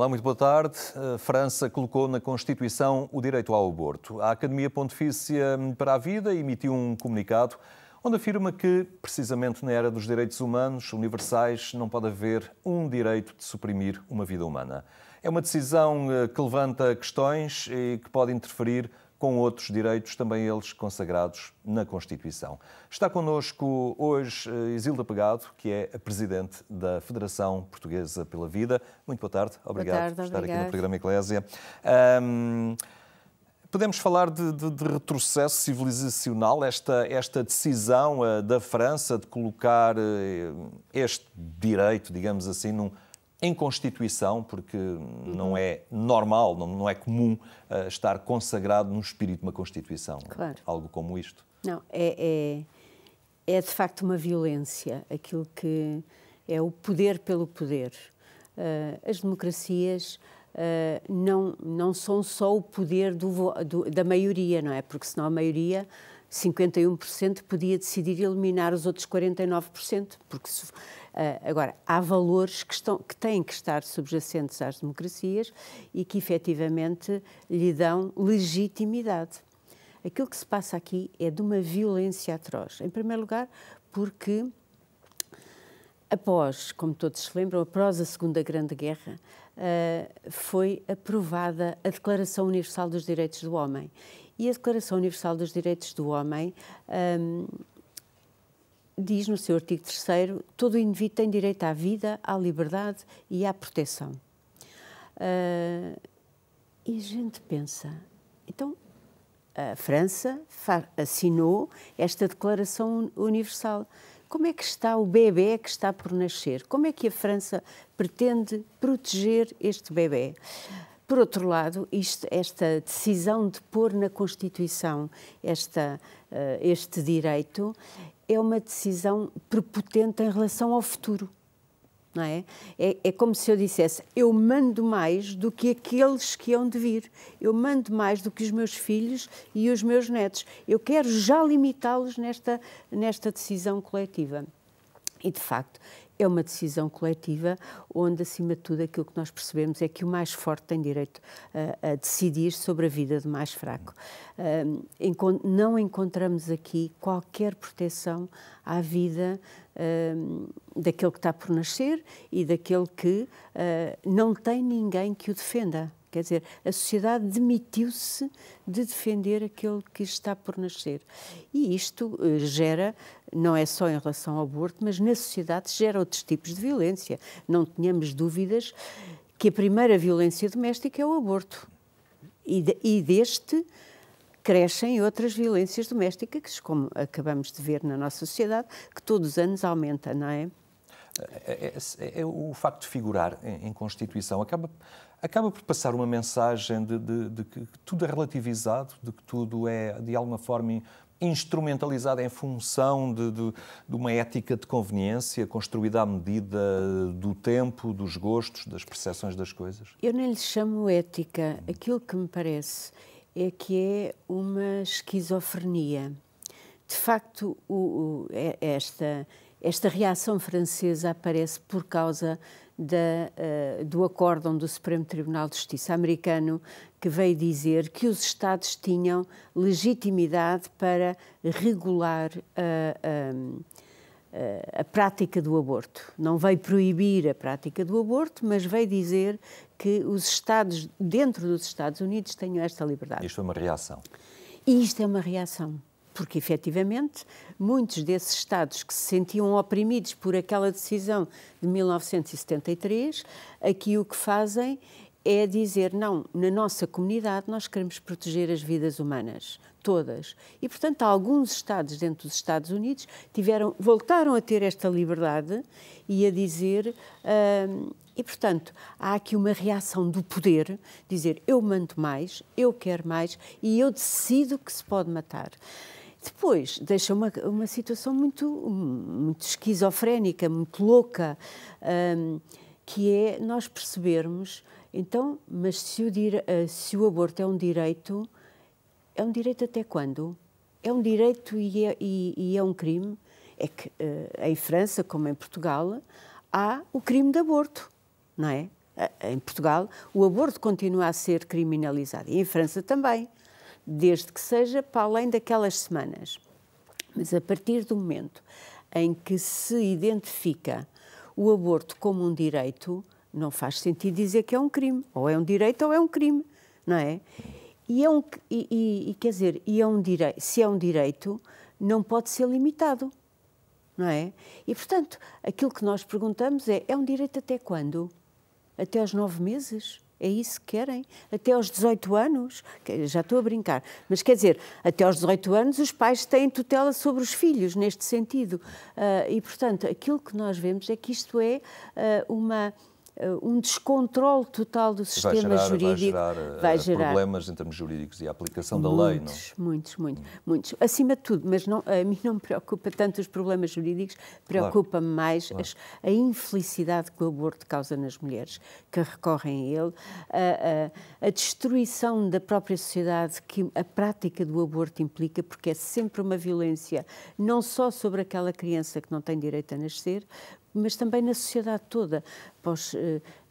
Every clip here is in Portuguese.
Olá, muito boa tarde. A França colocou na Constituição o direito ao aborto. A Academia Pontifícia para a Vida emitiu um comunicado onde afirma que, precisamente na era dos direitos humanos universais, não pode haver um direito de suprimir uma vida humana. É uma decisão eh, que levanta questões e que pode interferir com outros direitos, também eles consagrados na Constituição. Está connosco hoje eh, Isilda Pegado, que é a Presidente da Federação Portuguesa pela Vida. Muito boa tarde, obrigado boa tarde, por estar obrigado. aqui no programa Eclésia. Um, podemos falar de, de, de, retrocesso civilizacional, esta, esta decisão uh, da França de colocar uh, este direito, digamos assim, num em Constituição, porque não é normal, não, não é comum uh, estar consagrado no espírito de uma Constituição. Claro. Algo como isto. Não, é, é, é, de facto uma violência, aquilo que é o poder pelo poder. Uh, as democracias uh, não, não são só o poder do, do, da maioria, não é? Porque senão a maioria 51% podia decidir eliminar os outros 49%, porque se, agora há valores que, estão, que têm que estar subjacentes às democracias e que efetivamente lhe dão legitimidade. Aquilo que se passa aqui é de uma violência atroz. Em primeiro lugar, porque após, como todos se lembram, após a Segunda Grande Guerra, uh, foi aprovada a Declaração Universal dos Direitos do Homem e a Declaração Universal dos Direitos do Homem um, diz no seu artigo 3 todo indivíduo tem direito à vida, à liberdade e à proteção. Uh, e a gente pensa, então a França assinou esta Declaração Universal. Como é que está o bebê que está por nascer? Como é que a França pretende proteger este bebê? Por outro lado, isto, esta decisão de pôr na Constituição esta, uh, este direito é uma decisão prepotente em relação ao futuro. Não é? é? É como se eu dissesse: eu mando mais do que aqueles que hão de vir, eu mando mais do que os meus filhos e os meus netos. Eu quero já limitá-los nesta, nesta decisão coletiva. E, de facto, é uma decisão coletiva onde, acima de tudo, aquilo que nós percebemos é que o mais forte tem direito a, a decidir sobre a vida do mais fraco. Um, não encontramos aqui qualquer proteção à vida um, daquele que está por nascer e daquele que uh, não tem ninguém que o defenda. Quer dizer, a sociedade demitiu-se de defender aquele que está por nascer. E isto uh, gera, não é só em relação ao aborto, mas na sociedade gera outros tipos de violência. Não tenhamos dúvidas que a primeira violência doméstica é o aborto. E, de, e deste crescem outras violências domésticas, como acabamos de ver na nossa sociedade, que todos os anos aumenta, não é? É, é, é, o facto de figurar em, em, Constituição acaba, acaba por passar uma mensagem de, de, de, que tudo é relativizado, de que tudo é, de alguma forma, instrumentalizado em função de, de, uma ética de conveniência construída à medida do tempo, dos gostos, das percepções das coisas? Eu nem lhe chamo ética. Aquilo que me parece é que é uma esquizofrenia. De facto, o, o, é, esta esta reação francesa aparece por causa da, uh, do acórdão do Supremo Tribunal de Justiça americano, que veio dizer que os Estados tinham legitimidade para regular a, a, a prática do aborto. Não veio proibir a prática do aborto, mas veio dizer que os Estados, dentro dos Estados Unidos, tenham esta liberdade. Isto é uma reação. E isto é uma reação porque efetivamente muitos desses Estados que se sentiam oprimidos por aquela decisão de 1973, aqui o que fazem é dizer não, na nossa comunidade nós queremos proteger as vidas humanas, todas. E portanto alguns estados dentro dos Estados Unidos tiveram, voltaram a ter esta liberdade e a dizer hum, e portanto há aqui uma reação do poder, dizer eu mando mais, eu quero mais e eu decido que se pode matar. Depois deixa uma, uma situação muito, muito esquizofrénica, muito louca, um, que é nós percebermos, então, mas se o, eh, se o aborto é um direito, é um direito até quando? É um direito e é, e, e é um crime? É que uh, em França, como em Portugal, há o crime de aborto, não é? em Portugal, o aborto continua a ser criminalizado e em França também, desde que seja para além daquelas semanas. Mas a partir do momento em que se identifica o aborto como um direito, não faz sentido dizer que é um crime. Ou é um direito ou é um crime, não é? E, é um, e, e, quer dizer, e é um direito, se é um direito, não pode ser limitado, não é? E, portanto, aquilo que nós perguntamos é, é um direito até quando? Até aos nove meses? É isso que querem? Até aos 18 anos? Já estou a brincar. Mas quer dizer, até aos 18 anos os pais têm tutela sobre os filhos, neste sentido. Uh, e, portanto, aquilo que nós vemos é que isto é uh, uma um descontrole total do sistema vai gerar, jurídico. Vai gerar, vai gerar, problemas em termos jurídicos e a aplicação muitos, da lei, não? Muitos, muitos, muitos. Acima de tudo, mas não, a mim não me preocupa tanto os problemas jurídicos, preocupa-me claro. mais claro. As, a infelicidade que o aborto causa nas mulheres que recorrem a ele, a, a, a destruição da própria sociedade que a prática do aborto implica, porque é sempre uma violência, não só sobre aquela criança que não tem direito a nascer, mas também na sociedade toda, para, os, uh,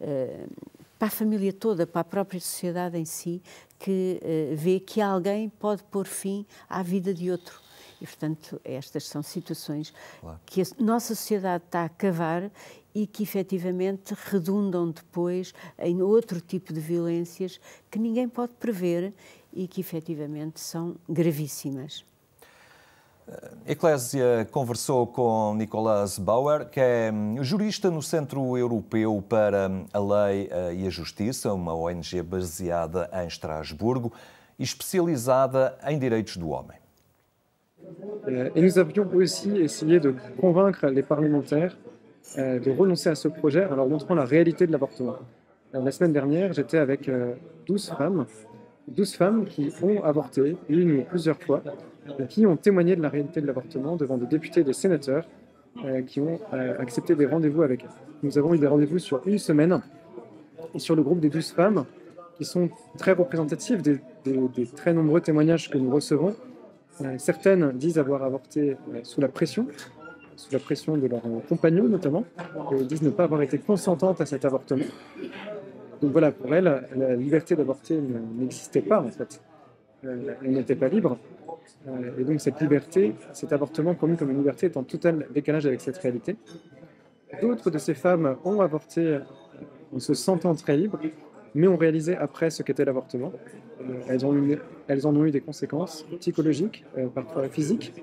uh, para, a família toda, para a própria sociedade em si, que uh, vê que alguém pode pôr fim à vida de outro. E, portanto, estas são situações claro. que a nossa sociedade está a cavar e que efetivamente redundam depois em outro tipo de violências que ninguém pode prever e que efetivamente são gravíssimas. A Eclésia conversou com Nicolas Bauer, que é hum, jurista no Centro Europeu para a Lei eh, e a Justiça, uma ONG baseada em Estrasburgo e especialisada em direitos do homem. Euh, et nous avions aussi essayé de convaincre les parlementaires euh, de renoncer à ce projet en leur montrant la réalité de l'avortement. Euh, la semaine dernière, j'étais avec 12 femmes 12 femmes qui ont avorté une ou plusieurs fois, qui ont témoigné de la réalité de l'avortement devant des députés et des sénateurs euh, qui ont euh, accepté des rendez-vous avec elles. Nous avons eu des rendez-vous sur une semaine et sur le groupe des 12 femmes qui sont très représentatives des, très nombreux témoignages que nous recevons. Euh, certaines disent avoir avorté sous la pression, sous la pression de leurs compagnons notamment, et disent ne pas avoir été consentantes à cet avortement. Donc voilà, pour elle, la liberté d'avorter n'existait pas en fait. Euh, elle n'était pas libre. Euh, et donc cette liberté, cet avortement commis comme une liberté est en total décalage avec cette réalité. D'autres de ces femmes ont avorté en se sentant très libres, mais ont réalisé après ce qu'était l'avortement. Euh, elles, elles en ont eu des conséquences psychologiques, parfois physiques,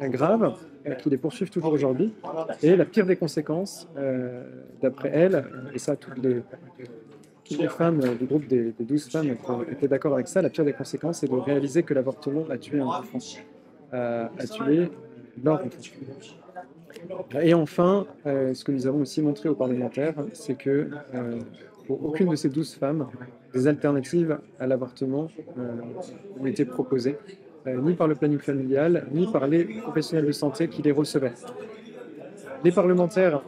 graves, qui les poursuivent toujours aujourd'hui. Et la pire des conséquences, d'après elles, et ça toutes les, les femmes du groupe des, 12 femmes étaient d'accord avec ça. La pire des conséquences, c'est de réaliser que l'avortement a tué un enfant, a, tué leur enfant. Et enfin, euh, ce que nous avons aussi montré aux parlementaires, c'est que euh, pour aucune de ces 12 femmes, des alternatives à l'avortement euh, ont été proposées, ni par le planning familial, ni par les professionnels de santé qui les recevaient. Les parlementaires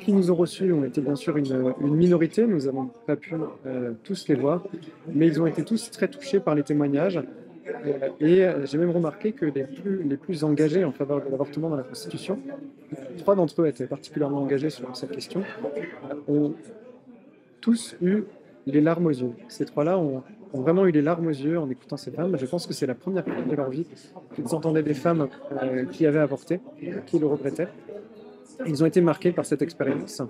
qui nous ont reçus ont été bien sûr une, minorité, nous n'avons pas pu euh, tous les voir, mais ils ont été tous très touchés par les témoignages. Euh, et euh, j'ai même remarqué que les plus engagés en faveur de l'avortement dans la Constitution, trois d'entre eux étaient particulièrement engagés sur cette question, ont tous eu les larmes aux yeux. Ces trois-là ont, vraiment eu les larmes aux yeux en écoutant ces femmes. Je pense que c'est la première fois de leur vie qu'ils entendaient des femmes qui avaient avorté, qui le regrettaient. Ils ont été marqués par cette expérience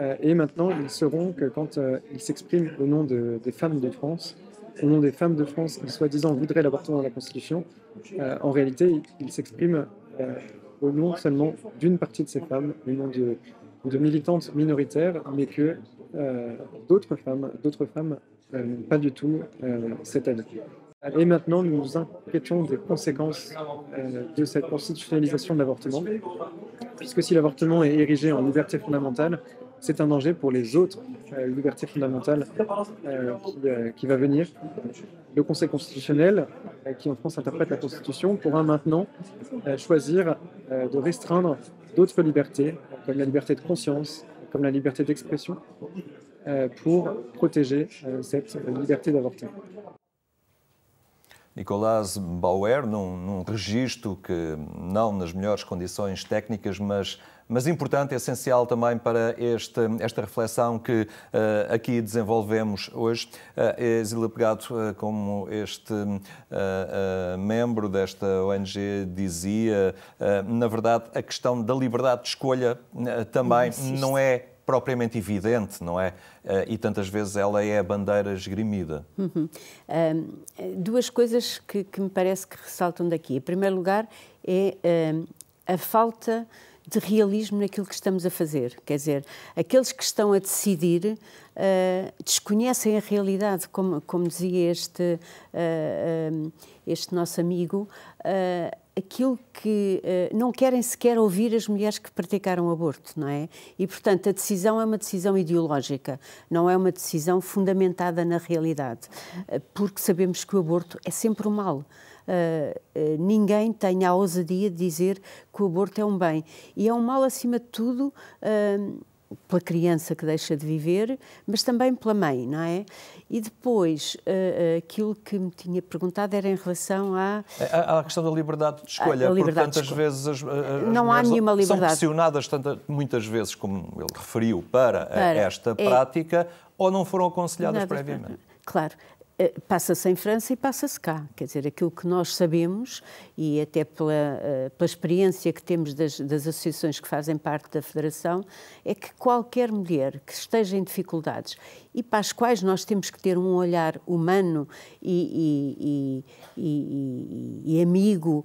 euh, et maintenant ils sauront que quand euh, ils s'expriment au nom des femmes de France, au nom des femmes de France qui soi-disant voudraient l'avortement dans la Constitution, euh, en réalité ils s'expriment au nom seulement d'une partie de ces femmes, au nom de, militantes minoritaires, mais que d'autres femmes, d'autres femmes pas du tout cette avis. Et maintenant, nous nous inquiétons des conséquences euh, de cette constitutionnalisation de l'avortement, puisque si l'avortement est érigé en liberté fondamentale, c'est un danger pour les autres euh, libertés fondamentales euh, qui, va venir. Le Conseil constitutionnel, qui en France interprète la Constitution, pourra maintenant choisir de restreindre d'autres libertés, comme la liberté de conscience, comme la liberté d'expression, pour protéger cette liberté d'avorter. Nicolás Bauer, num, num registro que não nas melhores condições técnicas, mas mas importante, essencial também para este, esta reflexão que uh, aqui desenvolvemos hoje. Uh, Exília Pegado, uh, como este membro desta ONG dizia, na verdade, a questão da liberdade de escolha também não é propriamente evidente, não é? E tantas vezes ela é a bandeira esgrimida. Uhum. duas coisas que, que, me parece que ressaltam daqui. Em primeiro lugar, é a falta de realismo naquilo que estamos a fazer. Quer dizer, aqueles que estão a decidir uh, desconhecem a realidade, como, como dizia este, uh, uh, este nosso amigo, aquilo que não querem sequer ouvir as mulheres que praticaram aborto, não é? E, portanto, a decisão é uma decisão ideológica, não é uma decisão fundamentada na realidade, porque sabemos que o aborto é sempre o mal. Uh, uh, ninguém tem a ousadia de dizer que o aborto é um bem. E é um mal, acima de tudo, uh, pela criança que deixa de viver, mas também pela mãe, não é? E depois, aquilo que me tinha perguntado era em relação à... À, questão da liberdade de escolha, liberdade porque tantas escolha. vezes as, as não há nenhuma liberdade. são pressionadas tantas, muitas vezes, como ele referiu, para, para esta é... prática, ou não foram aconselhadas previamente. Claro, eh, passa-se em França e passa-se cá. Quer dizer, aquilo que nós sabemos, e até pela, eh, pela experiência que temos das, das, associações que fazem parte da Federação, é que qualquer mulher que esteja em dificuldades e para as quais nós temos que ter um olhar humano e, e, e, e amigo,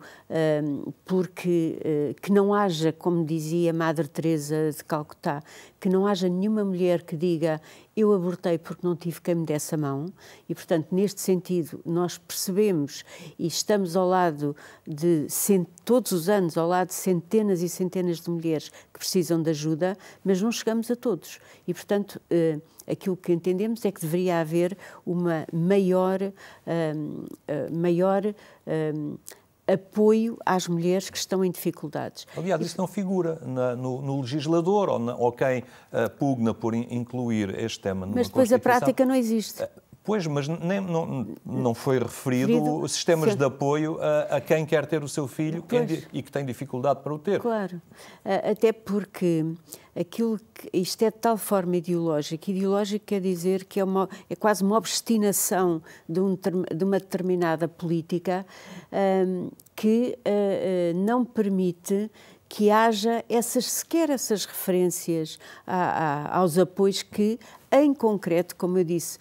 um, porque uh, que não haja, como dizia Madre Teresa de Calcutá, que não haja nenhuma mulher que diga eu abortei porque não tive quem me desse a mão e, portanto, neste sentido, nós percebemos e estamos ao lado de, todos os anos, ao lado de centenas e centenas de mulheres que precisam de ajuda, mas não chegamos a todos. E, portanto, uh, aquilo que entendemos é que deveria haver uma maior, um, uh, maior um, apoio às mulheres que estão em dificuldades. Aliás, isso não figura na, no, no, legislador ou, na, ou quem uh, pugna por incluir este tema numa Mas depois a prática não existe. Pois, mas nem, não, não foi referido, referido sistemas de apoio a, a, quem quer ter o seu filho e que tem dificuldade para o ter. Claro, até porque aquilo que, isto é de tal forma ideológico. Ideológico quer dizer que é, uma, é quase uma obstinação de, um, de uma determinada política um, que uh, não permite que haja essas, sequer essas referências a, a, aos apoios que, em concreto, como eu disse,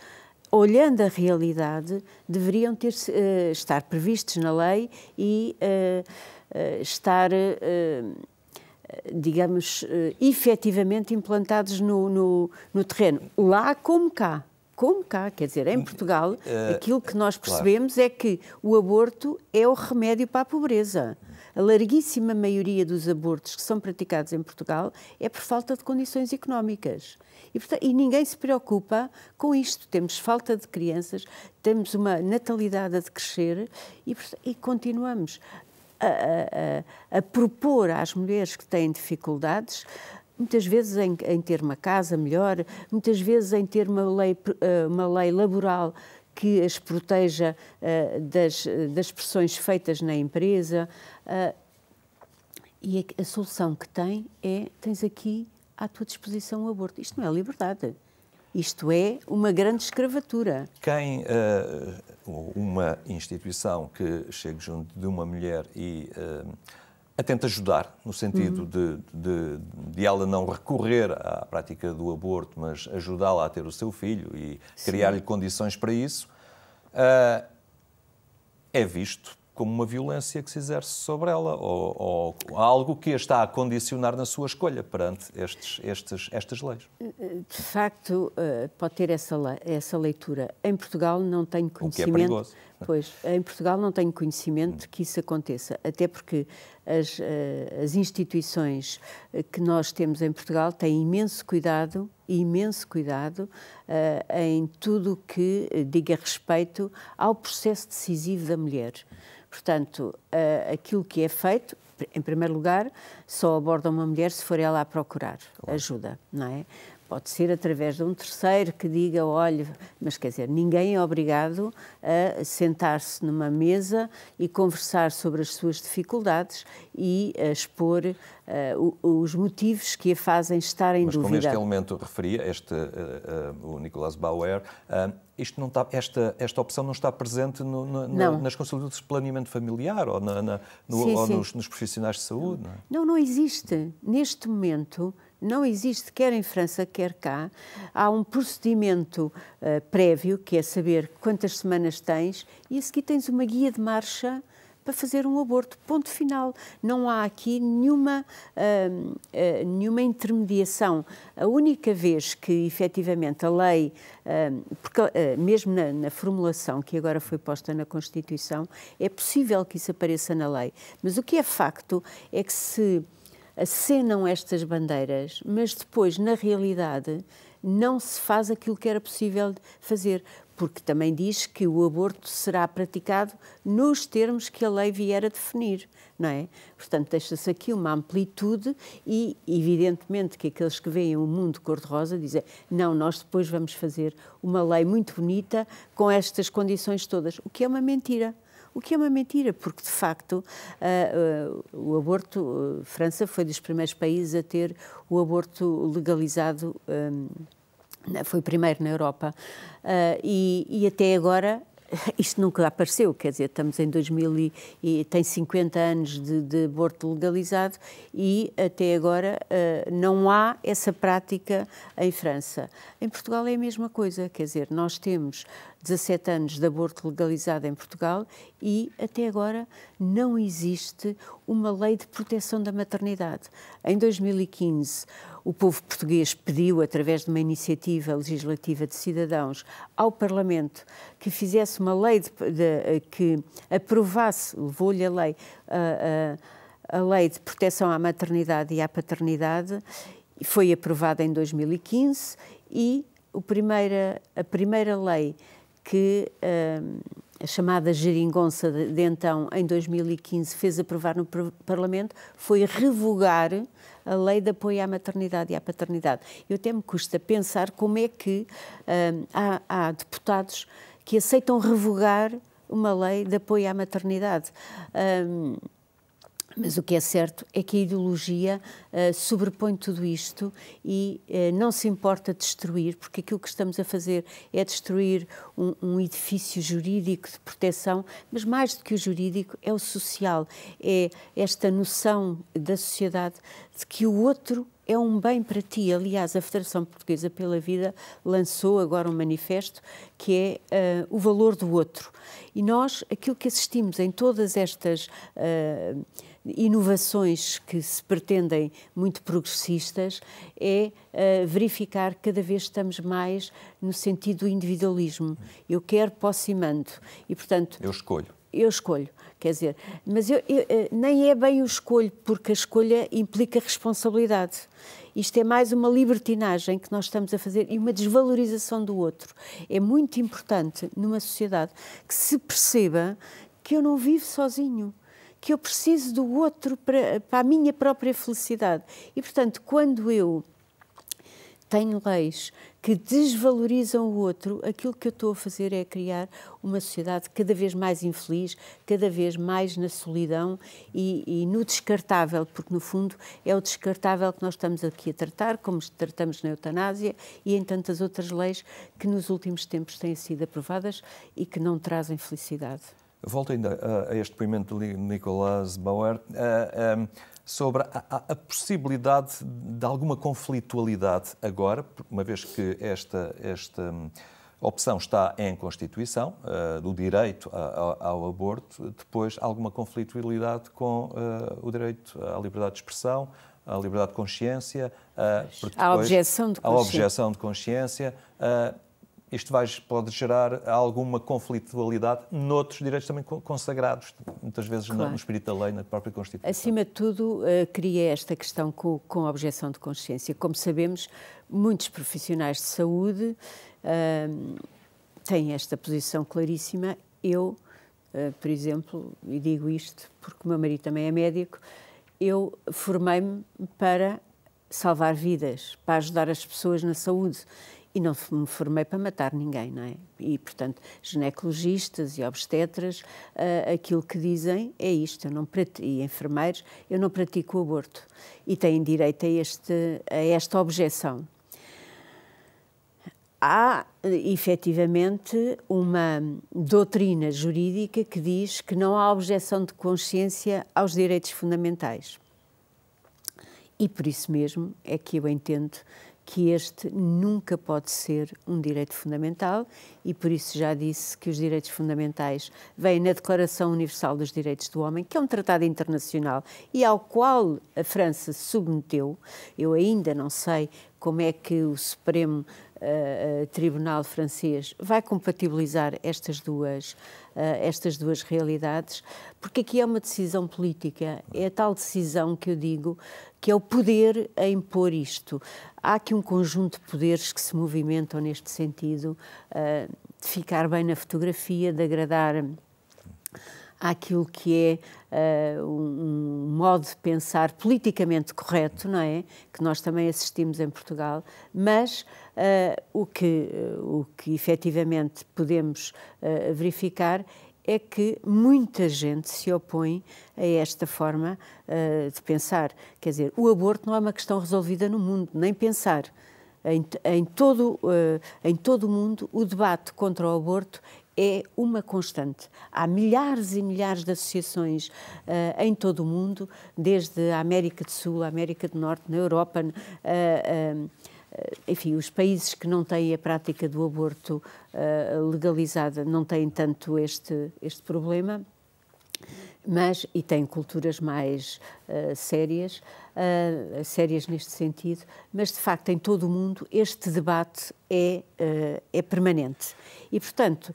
olhando a realidade, deveriam ter, uh, estar previstos na lei e uh, estar, digamos, efetivamente implantados no, no, no, terreno, lá como cá. Como cá, quer dizer, em Portugal, aquilo que nós percebemos é que o aborto é o remédio para a pobreza. A larguíssima maioria dos abortos que são praticados em Portugal é por falta de condições económicas. E, portanto, e ninguém se preocupa com isto. Temos falta de crianças, temos uma natalidade a decrescer e, e continuamos a, a, a, propor às mulheres que têm dificuldades muitas vezes em, em, ter uma casa melhor, muitas vezes em ter uma lei, eh, uma lei laboral que as proteja uh, das, das pressões feitas na empresa. Uh, e a, a, solução que tem é: tens aqui à tua disposição o aborto. Isto não é liberdade. Isto é uma grande escravatura. Quem, uh, uma instituição que chegue junto de uma mulher e a tenta ajudar, no sentido uhum. de, de, de, ela não recorrer à prática do aborto, mas ajudá-la a ter o seu filho e criar-lhe condições para isso, uh, é visto como uma violência que se exerce sobre ela ou, ou, algo que a está a condicionar na sua escolha perante estes, estes, estas leis. De facto, eh, pode ter essa, essa leitura. Em Portugal não tenho conhecimento. O que é perigoso. Pois, em Portugal não tenho conhecimento que isso aconteça, até porque as, eh, as instituições eh, que nós temos em Portugal têm imenso cuidado, imenso cuidado uh, em tudo que diga respeito ao processo decisivo da mulher. Portanto, uh, aquilo que é feito, em primeiro lugar, só aborda uma mulher se for ela a procurar claro. ajuda, não é? Pode ser através de um terceiro que diga, olha, mas quer dizer, ninguém é obrigado a sentar-se numa mesa e conversar sobre as suas dificuldades e a expor uh, os motivos que a fazem estar em mas dúvida. Mas como este elemento referia, este, uh, uh, o Nicolas Bauer, isto não está, esta, esta opção não está presente no, no, na, nas consultas de planeamento familiar ou, na, na, no, sim, ou sim. Nos, nos, profissionais de saúde? Não, é? não, não existe. Neste momento, não existe, quer em França, quer cá. Há um procedimento uh, prévio, que é saber quantas semanas tens, e a seguir tens uma guia de marcha para fazer um aborto. Ponto final. Não há aqui nenhuma, uh, uh, nenhuma intermediação. A única vez que, efetivamente, a lei, uh, porque mesmo na, na, formulação que agora foi posta na Constituição, é possível que isso apareça na lei. Mas o que é facto é que se acenam estas bandeiras, mas depois, na realidade, não se faz aquilo que era possível fazer, porque também diz que o aborto será praticado nos termos que a lei vier a definir, não é? Portanto, deixa-se aqui uma amplitude e, evidentemente, que aqueles que veem o mundo cor-de-rosa dizem não, nós depois vamos fazer uma lei muito bonita com estas condições todas, o que é uma mentira o que é uma mentira, porque de facto uh, uh, o aborto, uh, França foi dos primeiros países a ter o aborto legalizado. Um, foi primeiro na Europa e, e até agora isto nunca apareceu, quer dizer, estamos em 2000 e, e tem 50 anos de, de, aborto legalizado e até agora uh, não há essa prática em França. Em Portugal é a mesma coisa, quer dizer, nós temos 17 anos de aborto legalizado em Portugal e até agora não existe uma lei de proteção da maternidade. Em 2015, o povo português pediu, através de uma iniciativa legislativa de cidadãos, ao Parlamento que fizesse uma lei de, de, que aprovasse, levou-lhe a lei, a, a, a lei de proteção à maternidade e à paternidade, foi aprovada em 2015 e o primeira, a primeira lei que a chamada geringonça de, então, em 2015, fez aprovar no Parlamento, foi revogar a lei de apoio à maternidade e à paternidade. Eu até me custa pensar como é que há, há deputados que aceitam revogar uma lei de apoio à maternidade. Um, mas o que é certo é que a ideologia uh, sobrepõe tudo isto e uh, não se importa destruir, porque aquilo que estamos a fazer é destruir um, um, edifício jurídico de proteção, mas mais do que o jurídico, é o social, é esta noção da sociedade de que o outro é um bem para ti. Aliás, a Federação Portuguesa pela Vida lançou agora um manifesto que é uh, o valor do outro. E nós, aquilo que assistimos em todas estas uh, inovações que se pretendem muito progressistas é uh, verificar que cada vez estamos mais no sentido do individualismo. Eu quero, posso e mando. E, portanto... Eu escolho. Eu escolho. Quer dizer, mas eu, eu, eh, nem é bem o escolho, porque a escolha implica responsabilidade. Isto é mais uma libertinagem que nós estamos a fazer e uma desvalorização do outro. É muito importante numa sociedade que se perceba que eu não vivo sozinho, que eu preciso do outro para, para a minha própria felicidade. E, portanto, quando eu tenho leis que desvalorizam o outro, aquilo que eu estou a fazer é criar uma sociedade cada vez mais infeliz, cada vez mais na solidão e, e, no descartável, porque no fundo é o descartável que nós estamos aqui a tratar, como tratamos na eutanásia e em tantas outras leis que nos últimos tempos têm sido aprovadas e que não trazem felicidade. Volto ainda a, a este depoimento de Nicolás Bauer. Uh, um, sobre a, a, possibilidade de alguma conflitualidade agora, uma vez que esta, esta hum, opção está em Constituição, uh, do direito ao, ao, aborto, depois alguma conflitualidade com uh, o direito à liberdade de expressão, à liberdade de consciência, uh, depois, à objeção de consciência. À objeção de consciência isto vai, pode gerar alguma conflitualidade noutros direitos também consagrados, muitas vezes claro. no, espírito da lei, na própria Constituição. Acima de tudo, uh, cria esta questão com, com a objeção de consciência. Como sabemos, muitos profissionais de saúde uh, têm esta posição claríssima. Eu, uh, por exemplo, e digo isto porque o meu marido também é médico, eu formei-me para salvar vidas, para ajudar as pessoas na saúde. E não me formei para matar ninguém, não é? E, portanto, ginecologistas e obstetras, uh, aquilo que dizem é isto, eu não e enfermeiros, eu não pratico o aborto. E têm direito a, este, a esta objeção. Há, efetivamente, uma doutrina jurídica que diz que não há objeção de consciência aos direitos fundamentais. E por isso mesmo é que eu entendo que este nunca pode ser um direito fundamental e por isso já disse que os direitos fundamentais vêm na Declaração Universal dos Direitos do Homem, que é um tratado internacional e ao qual a França se submeteu. Eu ainda não sei como é que o Supremo uh, Tribunal francês vai compatibilizar estas duas, uh, estas duas realidades, porque aqui é uma decisão política, é a tal decisão que eu digo que é o poder a impor isto. Há aqui um conjunto de poderes que se movimentam neste sentido, uh, de ficar bem na fotografia, de agradar àquilo que é uh, um, modo de pensar politicamente correto, não é? Que nós também assistimos em Portugal, mas uh, o, que, uh, o que efetivamente podemos verificar é que muita gente se opõe a esta forma de pensar. Quer dizer, o aborto não é uma questão resolvida no mundo, nem pensar. Em, em todo, em todo o mundo, o debate contra o aborto é uma constante. Há milhares e milhares de associações uh, em todo o mundo, desde a América do Sul, a América do Norte, na Europa. Uh, uh, enfim, os países que não têm a prática do aborto legalizada não têm tanto este, este problema, mas, e têm culturas mais uh, sérias, uh, sérias neste sentido, mas de facto em todo o mundo este debate é, uh, é permanente. E, portanto,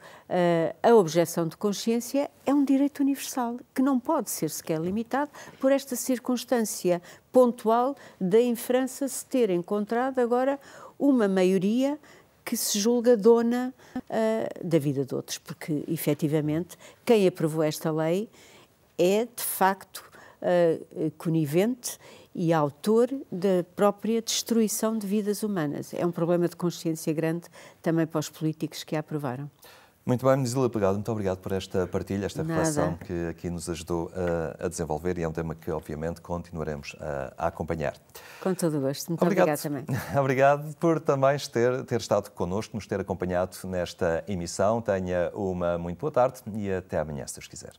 a objeção de consciência é um direito universal que não pode ser sequer limitado por esta circunstância pontual da França se ter encontrado agora uma maioria que se julga dona uh, da vida de outros, porque efetivamente quem aprovou esta lei é de facto uh, conivente e autor da própria destruição de vidas humanas. É um problema de consciência grande também para os políticos que a aprovaram. Muito bem, Menisila Pegado, muito obrigado por esta partilha, esta Nada. reflexão que aqui nos ajudou a, a, desenvolver e é um tema que, obviamente, continuaremos a, a acompanhar. Com todo o gosto. Muito obrigado, também. obrigado por também ter, ter estado connosco, nos ter acompanhado nesta emissão. Tenha uma muito boa tarde e até amanhã, se Deus quiser.